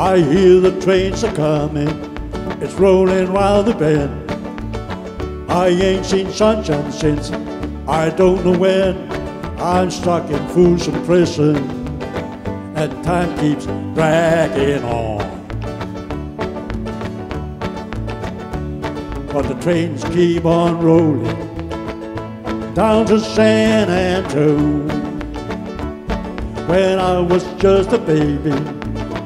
I hear the trains are coming, it's rolling round the bend. I ain't seen sunshine since I don't know when. I'm stuck in Fool's Folsom Prison, and time keeps dragging on. But the trains keep on rolling down to San Antonio. When I was just a baby,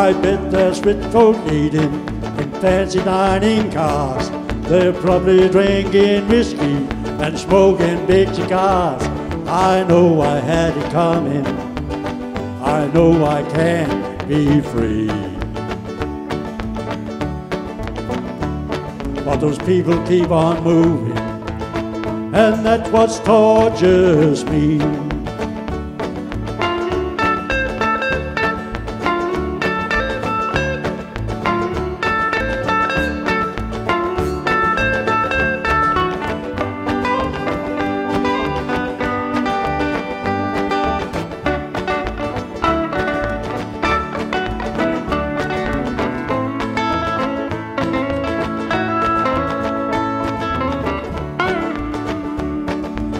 I bet there's rich folk eating in fancy dining cars. They're probably drinking whiskey and smoking big cigars. I know I had it coming. I know I can't be free. But those people keep on moving, and that's what tortures me.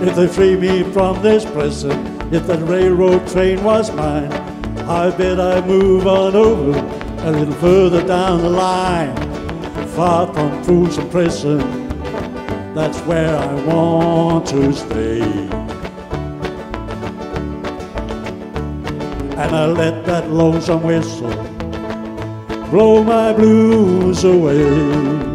If they free me from this prison, if that railroad train was mine, I bet I'd move on over a little further down the line. Far from Folsom Prison, that's where I want to stay. And I let that lonesome whistle blow my blues away.